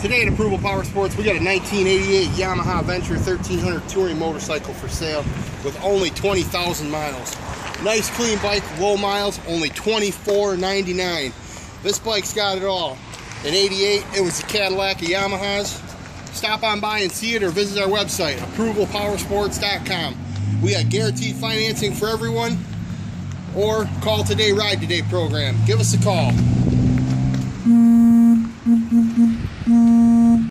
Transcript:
Today at Approval Power Sports, we got a 1988 Yamaha Venture 1300 touring motorcycle for sale with only 20,000 miles. Nice clean bike, low miles, only $24.99. This bike's got it all. In 88, it was the Cadillac of Yamaha's. Stop on by and see it or visit our website, approvalpowersports.com. We got guaranteed financing for everyone or call today, ride today program. Give us a call.